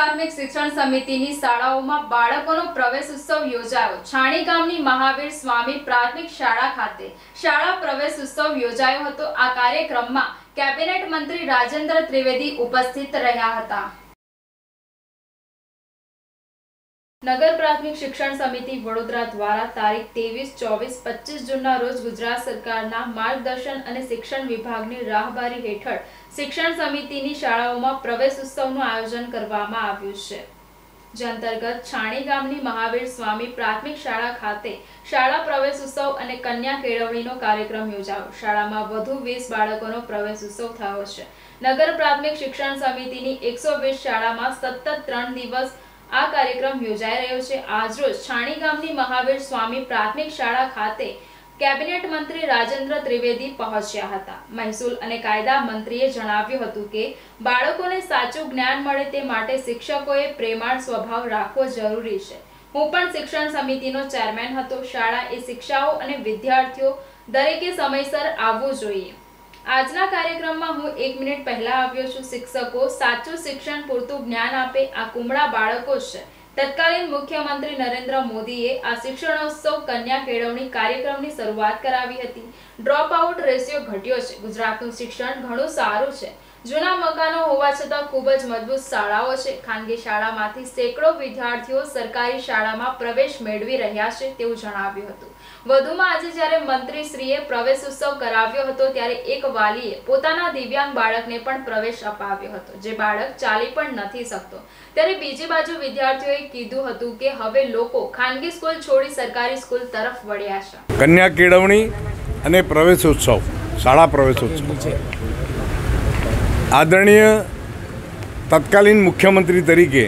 પ્રાથમિક શિક્ષણ સમિતિની શાળાઓમાં બાળકોનો પ્રવેશ ઉત્સવ યોજાયો. છાણી ગામની મહાવીર સ્વામી પ્રાથમિક શાળા ખાતે શાળા પ્રવેશ ઉત્સવ યોજાયો હતો. આ કાર્યક્રમમાં કેબિનેટ મંત્રી રાજેન્દ્ર ત્રિવેદી ઉપસ્થિત રહ્યા હતા. નગર પ્રાથમિક શિક્ષણ સમિતિ વડોદરા દ્વારા તારીખ ત્રેવીસ, ચોવીસ, પચીસ જૂનના રોજ ગુજરાત સરકારના માર્ગદર્શન અને શિક્ષણ વિભાગની રાહબારી હેઠળ શિક્ષણ સમિતિની શાળાઓમાં પ્રવેશ ઉત્સવનું આયોજન કરવામાં આવ્યું છે. જે અંતર્ગત છાણી ગામની મહાવીર સ્વામી પ્રાથમિક શાળા ખાતે શાળા પ્રવેશ ઉત્સવ અને કન્યા કેળવણીનો કાર્યક્રમ યોજાયો. શાળામાં વધુ વીસ બાળકોનો પ્રવેશ ઉત્સવ થયો છે. નગર પ્રાથમિક શિક્ષણ સમિતિની એકસો વીસ શાળામાં સતત ત્રણ દિવસ આ કાર્યક્રમ યોજાઈ રહ્યો છે. આજરોજ છાણી ગામની મહાવીર સ્વામી પ્રાથમિક શાળા ખાતે કેબિનેટ મંત્રી રાજેન્દ્ર ત્રિવેદી પહોંચ્યા હતા. મહેસૂલ અને કાયદા મંત્રીએ જણાવ્યું હતું કે, બાળકોને સાચું જ્ઞાન મળે તે માટે શિક્ષકોએ પ્રેમાળ સ્વભાવ રાખવો જરૂરી છે. હું પણ શિક્ષણ સમિતિનો ચેરમેન હતો. શાળા એ શિક્ષાઓ અને વિદ્યાર્થીઓ દરેકે સમયસર આવવું જોઈએ. આજના કાર્યક્રમમાં હું એક મિનિટ પહેલા આવ્યો છું. શિક્ષકો સાચું શિક્ષણ પૂરતું જ્ઞાન આપે આ કુમળા બાળકો છે. તત્કાલીન મુખ્યમંત્રી નરેન્દ્ર મોદીએ આ શિક્ષણોત્સવ કન્યા કેળવણી કાર્યક્રમની શરૂઆત કરાવી હતી. ડ્રોપ આઉટ રેશિયો ઘટ્યો છે. ગુજરાતનું શિક્ષણ ઘણું સારું છે. જૂના મકાનો હોવા છતાં ખૂબ જ મજબૂત શાળાઓ છે. ખાનગી શાળામાંથી સેંકડો વિદ્યાર્થીઓ સરકારી શાળામાં પ્રવેશ મેળવી રહ્યા છે તેવું જણાવ્યું હતું. વધુમાં આજે જ્યારે મંત્રીશ્રીએ પ્રવેશ ઉત્સવ કરાવ્યો હતો ત્યારે એક વાલીએ પોતાના દિવ્યાંગ બાળકને પણ પ્રવેશ અપાવ્યો હતો, જે બાળક ચાલી પણ નથી શકતો. ત્યારે બીજી બાજુ વિદ્યાર્થીઓએ કીધું હતું કે હવે લોકો ખાનગી સ્કૂલ છોડી સરકારી સ્કૂલ તરફ વળ્યા છે. કન્યા કેળવણી અને પ્રવેશોત્સવ શાળા પ્રવેશોત્સવ આદરણીય તત્કાલીન મુખ્યમંત્રી તરીકે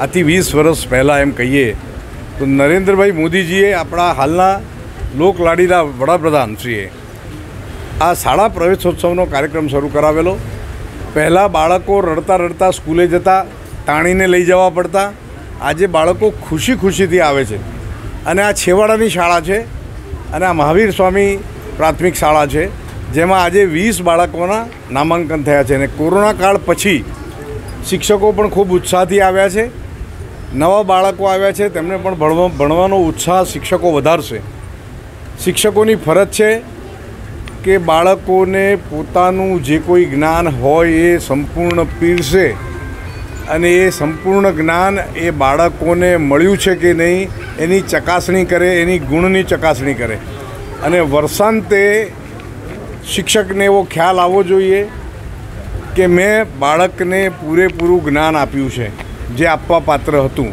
આથી વીસ વર્ષ પહેલાં એમ કહીએ તો નરેન્દ્રભાઈ મોદીજીએ આપણા હાલના લોકલાડીલા વડાપ્રધાનશ્રીએ આ શાળા પ્રવેશોત્સવનો કાર્યક્રમ શરૂ કરાવેલો. પહેલાં બાળકો રડતા રડતા સ્કૂલે જતા, તાણીને લઈ જવા પડતા. આજે બાળકો ખુશી ખુશીથી આવે છે. અને આ છેવાડાની શાળા છે અને આ મહાવીર સ્વામી પ્રાથમિક શાળા છે. જેમાં આજે વીસ બાળકોના નામાંકન થયા છે અને કોરોના કાળ પછી શિક્ષકો પણ ખૂબ ઉત્સાહથી આવ્યા છે. નવા બાળકો આવ્યા છે, તેમને પણ ભણવા, ભણવાનો ઉત્સાહ શિક્ષકો વધારશે. શિક્ષકોની ફરજ છે કે બાળકોને પોતાનું જે કોઈ જ્ઞાન હોય એ સંપૂર્ણ પીરશે અને એ સંપૂર્ણ જ્ઞાન એ બાળકોને મળ્યું છે કે નહીં, એની ચકાસણી કરે, એની ગુણની ચકાસણી કરે. અને વર્ષાંતે શિક્ષકને એવો ખ્યાલ આવવો જોઈએ કે મેં બાળકને પૂરેપૂરું જ્ઞાન આપ્યું છે, જે આપવા પાત્ર હતું.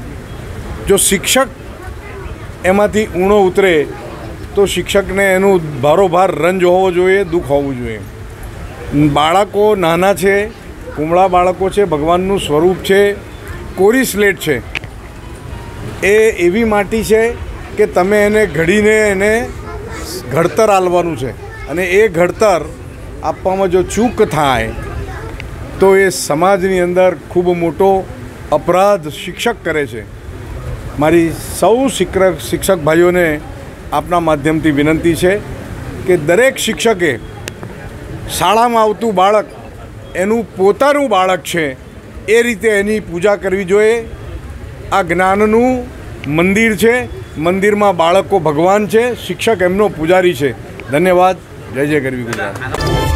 જો શિક્ષક એમાંથી ઊણો ઉતરે, તો શિક્ષકને એનું ભારોભાર રંજ હોવો જોઈએ, દુઃખ હોવું જોઈએ. બાળકો નાના છે કુમળા બાળકો છે, ભગવાનનું સ્વરૂપ છે, કોરી સ્લેટ છે. એ એવી માટી છે કે તમે એને ઘડીને એને ઘડતર આલવાનું છે. અને એ ઘડતર આપવામાં જો ચૂક થાય, તો એ સમાજની અંદર ખૂબ મોટો અપરાધ શિક્ષક કરે છે. મારી સૌ શિક્ષક શિક્ષક ભાઈઓને આપના માધ્યમથી વિનંતી છે કે દરેક શિક્ષકે શાળામાં આવતું બાળક, એનું પોતાનું બાળક છે, એ રીતે એની પૂજા કરવી જોઈએ. આ જ્ઞાનનું મંદિર છે, મંદિરમાં બાળકો ભગવાન છે, શિક્ષક એમનો પૂજારી છે. ધન્યવાદ. જય જય ગરવી ગુજરાત.